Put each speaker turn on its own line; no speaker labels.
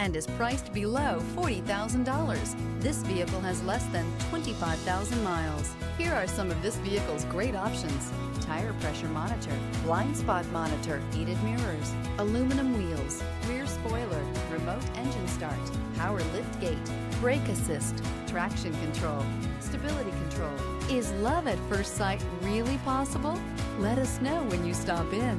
and is priced below $40,000. This vehicle has less than 25,000 miles. Here are some of this vehicle's great options. Tire pressure monitor, blind spot monitor, heated mirrors, aluminum wheels, rear spoiler, remote engine start, power lift gate, brake assist, traction control, stability control. Is love at first sight really possible? Let us know when you stop in.